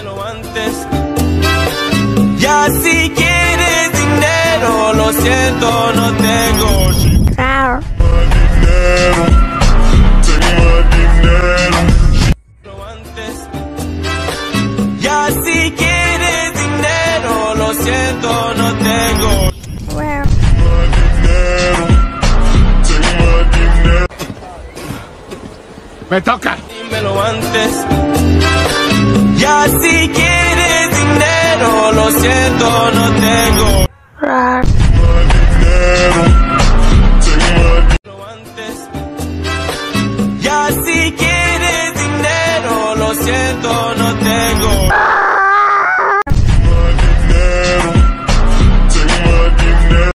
Dímelo antes. Ya si quieres dinero, lo siento, no tengo. Antes. Ya si quieres dinero, lo siento, no tengo. Me toca. Dímelo antes. Ya si quieres dinero, lo siento, no tengo.